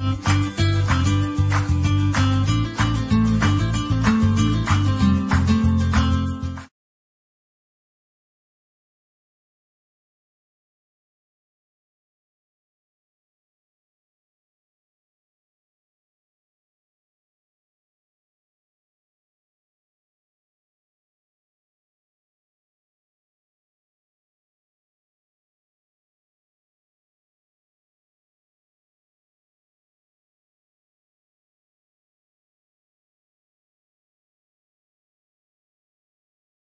Mm-hmm.